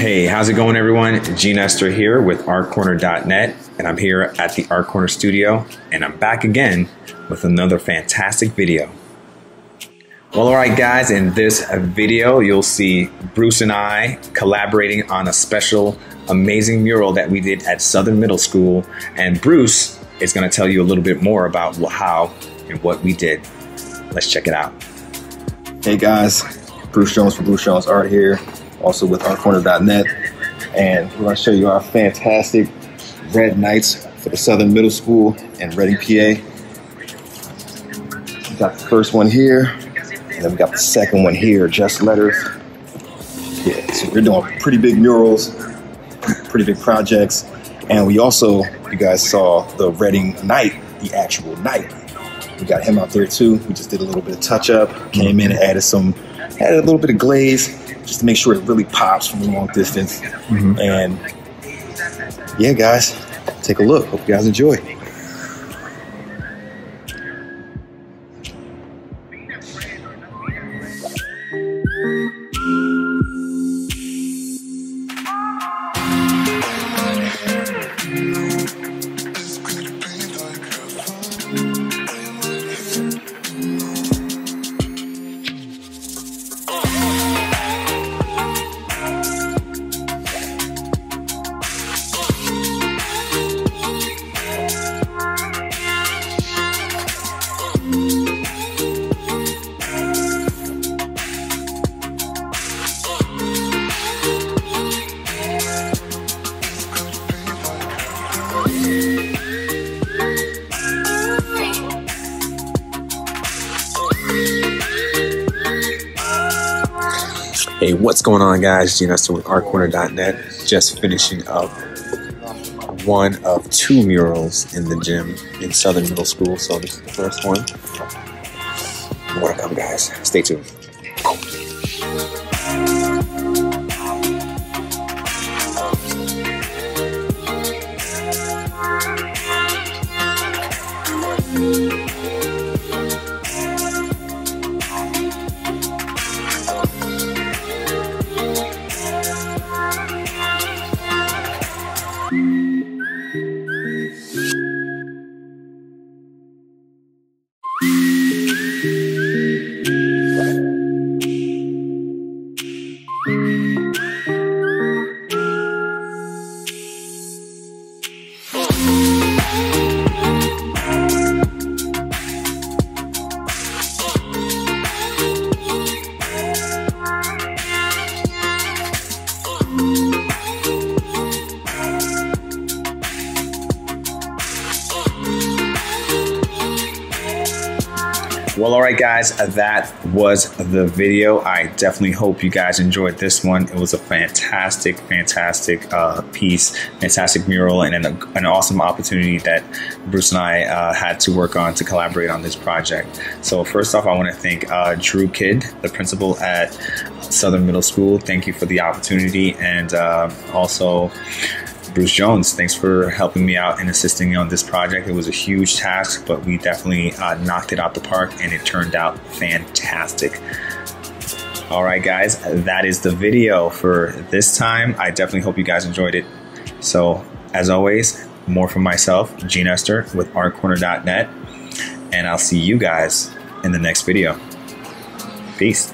Hey, how's it going, everyone? Jean Esther here with ArtCorner.net, and I'm here at the Art Corner Studio, and I'm back again with another fantastic video. Well, alright, guys, in this video, you'll see Bruce and I collaborating on a special, amazing mural that we did at Southern Middle School, and Bruce is going to tell you a little bit more about how and what we did. Let's check it out. Hey guys, Bruce Jones from Bruce Jones Art here, also with artcorner.net, and we're going to show you our fantastic red knights for the Southern Middle School in Reading, PA. We got the first one here, and then we got the second one here, just letters. Yeah, so we're doing pretty big murals, pretty big projects, and we also, you guys saw the Reading Knight, the actual knight. We got him out there too. We just did a little bit of touch up, came in and added some, added a little bit of glaze just to make sure it really pops from a long distance. Mm-hmm. And yeah, guys, take a look. Hope you guys enjoy. Hey, what's going on, guys? Jean Esther with ArtCorner.net. Just finishing up one of two murals in the gym in Southern Middle School. So this is the first one. More to come, guys. Stay tuned. Well, all right, guys, that was the video. I definitely hope you guys enjoyed this one. It was a fantastic, fantastic uh, piece, fantastic mural, and an, an, awesome opportunity that Bruce and I uh, had to work on to collaborate on this project. So, first off, I want to thank uh, Drew Kidd, the principal at Southern Middle School. Thank you for the opportunity, and uh, also Bruce Jones, thanks for helping me out and assisting me on this project. It was a huge task, but we definitely uh, knocked it out the park and it turned out fantastic. All right, guys, that is the video for this time. I definitely hope you guys enjoyed it. So, as always, more from myself, Jean Esther with artcorner.net, and I'll see you guys in the next video. Peace.